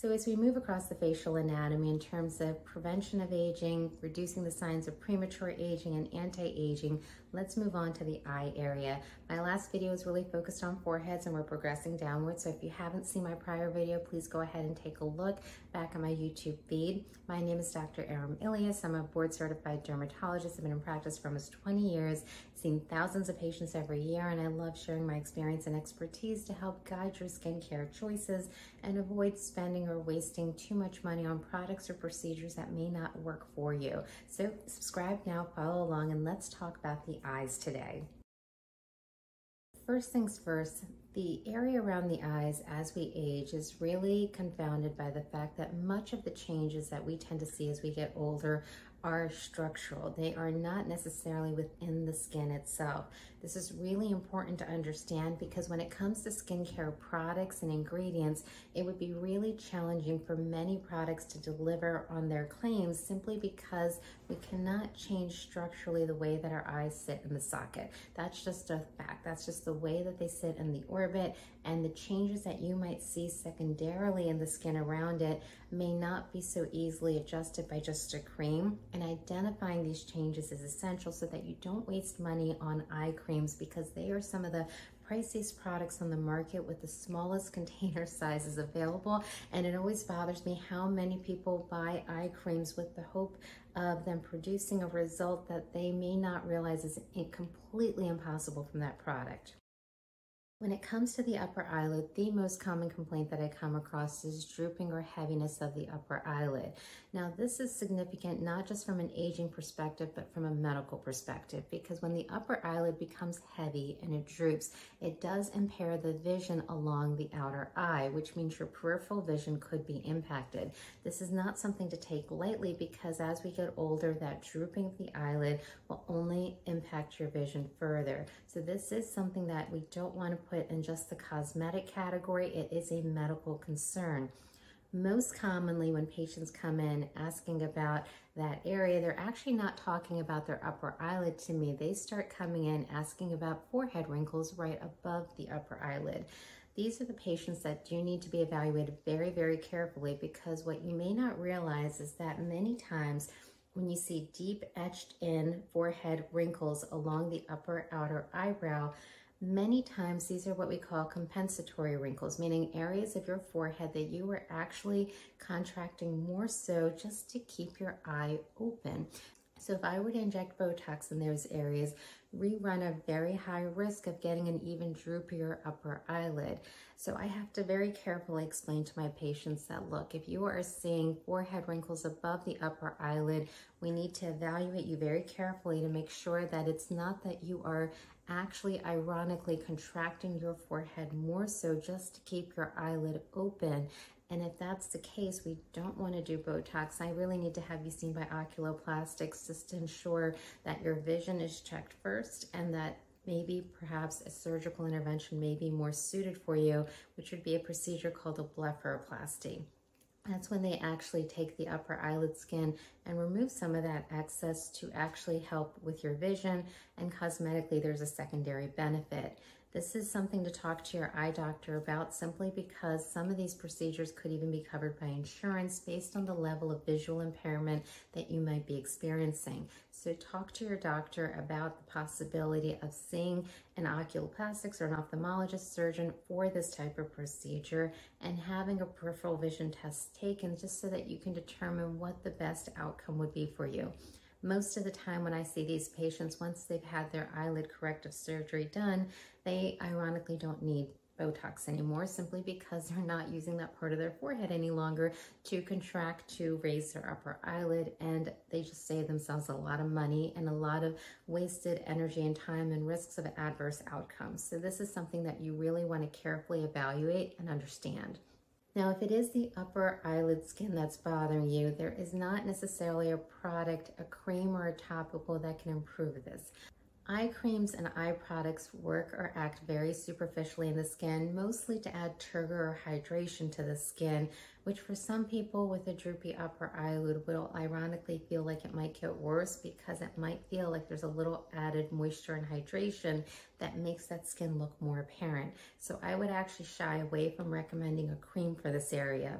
So as we move across the facial anatomy in terms of prevention of aging, reducing the signs of premature aging and anti-aging, let's move on to the eye area. My last video is really focused on foreheads and we're progressing downward. So if you haven't seen my prior video, please go ahead and take a look back on my YouTube feed. My name is Dr. Erum Ilyas. I'm a board certified dermatologist. I've been in practice for almost 20 years, seen thousands of patients every year, and I love sharing my experience and expertise to help guide your skincare choices and avoid spending or wasting too much money on products or procedures that may not work for you. So subscribe now, follow along, and let's talk about the eyes today. First things first, the area around the eyes as we age is really confounded by the fact that much of the changes that we tend to see as we get older are structural. They are not necessarily within the skin itself. This is really important to understand because when it comes to skincare products and ingredients, it would be really challenging for many products to deliver on their claims simply because we cannot change structurally the way that our eyes sit in the socket. That's just a fact. That's just the way that they sit in the orbit and the changes that you might see secondarily in the skin around it may not be so easily adjusted by just a cream. And identifying these changes is essential so that you don't waste money on eye creams because they are some of the priciest products on the market with the smallest container sizes available. And it always bothers me how many people buy eye creams with the hope of them producing a result that they may not realize is completely impossible from that product. When it comes to the upper eyelid, the most common complaint that I come across is drooping or heaviness of the upper eyelid. Now, this is significant not just from an aging perspective, but from a medical perspective, because when the upper eyelid becomes heavy and it droops, it does impair the vision along the outer eye, which means your peripheral vision could be impacted. This is not something to take lightly because as we get older, that drooping of the eyelid will only impact your vision further. So this is something that we don't want to put in just the cosmetic category. It is a medical concern. Most commonly when patients come in asking about that area, they're actually not talking about their upper eyelid to me. They start coming in asking about forehead wrinkles right above the upper eyelid. These are the patients that do need to be evaluated very, very carefully because what you may not realize is that many times when you see deep etched in forehead wrinkles along the upper outer eyebrow, Many times these are what we call compensatory wrinkles, meaning areas of your forehead that you were actually contracting more so just to keep your eye open. So if I were to inject Botox in those areas, we run a very high risk of getting an even droopier upper eyelid. So I have to very carefully explain to my patients that, look, if you are seeing forehead wrinkles above the upper eyelid, we need to evaluate you very carefully to make sure that it's not that you are actually ironically contracting your forehead more so just to keep your eyelid open and if that's the case, we don't want to do Botox. I really need to have you seen by oculoplastics just to ensure that your vision is checked first and that maybe perhaps a surgical intervention may be more suited for you, which would be a procedure called a blepharoplasty. That's when they actually take the upper eyelid skin and remove some of that excess to actually help with your vision and cosmetically there's a secondary benefit. This is something to talk to your eye doctor about simply because some of these procedures could even be covered by insurance based on the level of visual impairment that you might be experiencing. So talk to your doctor about the possibility of seeing an oculoplastics or an ophthalmologist surgeon for this type of procedure and having a peripheral vision test taken just so that you can determine what the best outcome would be for you. Most of the time when I see these patients, once they've had their eyelid corrective surgery done, they ironically don't need Botox anymore simply because they're not using that part of their forehead any longer to contract to raise their upper eyelid and they just save themselves a lot of money and a lot of wasted energy and time and risks of adverse outcomes. So this is something that you really want to carefully evaluate and understand. Now, if it is the upper eyelid skin that's bothering you, there is not necessarily a product, a cream or a topical that can improve this. Eye creams and eye products work or act very superficially in the skin, mostly to add turgor or hydration to the skin, which for some people with a droopy upper eyelid will ironically feel like it might get worse because it might feel like there's a little added moisture and hydration that makes that skin look more apparent. So I would actually shy away from recommending a cream for this area.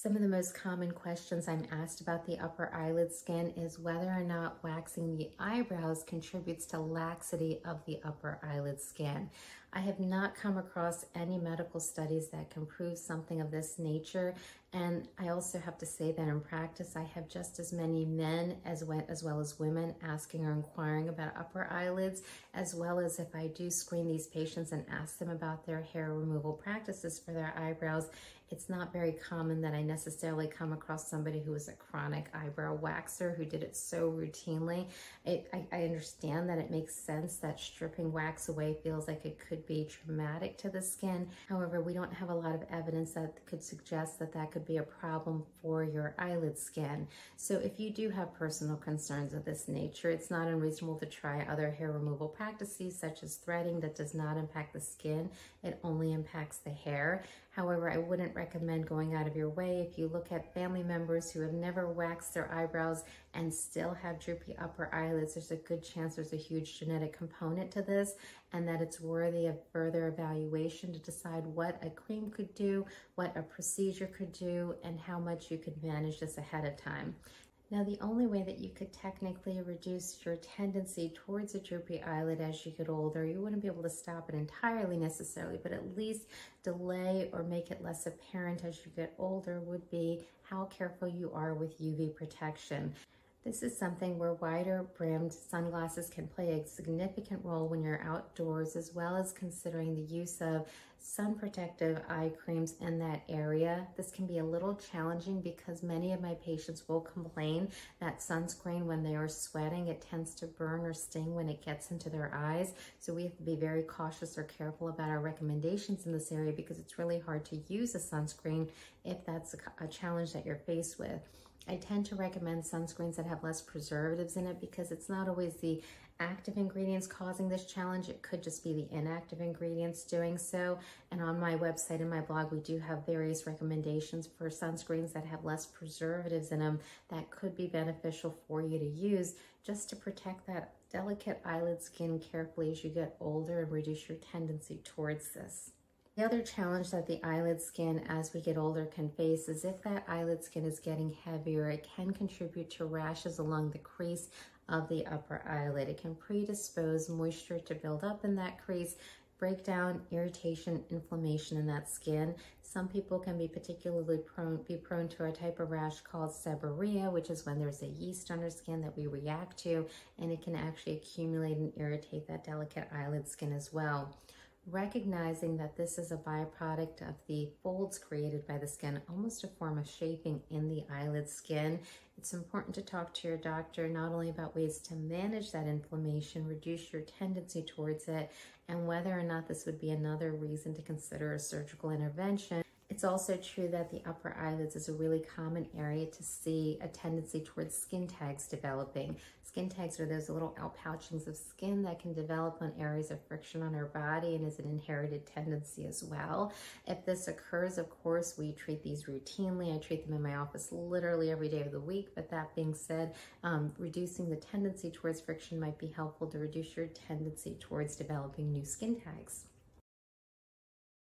Some of the most common questions I'm asked about the upper eyelid skin is whether or not waxing the eyebrows contributes to laxity of the upper eyelid skin. I have not come across any medical studies that can prove something of this nature. And I also have to say that in practice, I have just as many men as well as, well as women asking or inquiring about upper eyelids, as well as if I do screen these patients and ask them about their hair removal practices for their eyebrows, it's not very common that I necessarily come across somebody who is a chronic eyebrow waxer who did it so routinely. It, I, I understand that it makes sense that stripping wax away feels like it could be traumatic to the skin. However, we don't have a lot of evidence that could suggest that that could be a problem for your eyelid skin. So if you do have personal concerns of this nature, it's not unreasonable to try other hair removal practices such as threading that does not impact the skin. It only impacts the hair. However, I wouldn't recommend going out of your way if you look at family members who have never waxed their eyebrows and still have droopy upper eyelids. There's a good chance there's a huge genetic component to this and that it's worthy of further evaluation to decide what a cream could do, what a procedure could do, and how much you could manage this ahead of time. Now, the only way that you could technically reduce your tendency towards a droopy eyelid as you get older, you wouldn't be able to stop it entirely necessarily, but at least delay or make it less apparent as you get older would be how careful you are with UV protection. This is something where wider brimmed sunglasses can play a significant role when you're outdoors, as well as considering the use of sun protective eye creams in that area. This can be a little challenging because many of my patients will complain that sunscreen when they are sweating, it tends to burn or sting when it gets into their eyes. So we have to be very cautious or careful about our recommendations in this area because it's really hard to use a sunscreen if that's a, challenge that you're faced with. I tend to recommend sunscreens that have less preservatives in it because it's not always the active ingredients causing this challenge. It could just be the inactive ingredients doing so. And on my website and my blog, we do have various recommendations for sunscreens that have less preservatives in them that could be beneficial for you to use just to protect that delicate eyelid skin carefully as you get older and reduce your tendency towards this. The other challenge that the eyelid skin as we get older can face is if that eyelid skin is getting heavier, it can contribute to rashes along the crease of the upper eyelid. It can predispose moisture to build up in that crease, breakdown, irritation, inflammation in that skin. Some people can be particularly prone, be prone to a type of rash called seborrhea, which is when there's a yeast on our skin that we react to, and it can actually accumulate and irritate that delicate eyelid skin as well recognizing that this is a byproduct of the folds created by the skin, almost a form of shaping in the eyelid skin. It's important to talk to your doctor not only about ways to manage that inflammation, reduce your tendency towards it, and whether or not this would be another reason to consider a surgical intervention. It's also true that the upper eyelids is a really common area to see a tendency towards skin tags developing. Skin tags are those little outpouchings of skin that can develop on areas of friction on our body and is an inherited tendency as well. If this occurs, of course, we treat these routinely. I treat them in my office literally every day of the week. But that being said, um, reducing the tendency towards friction might be helpful to reduce your tendency towards developing new skin tags.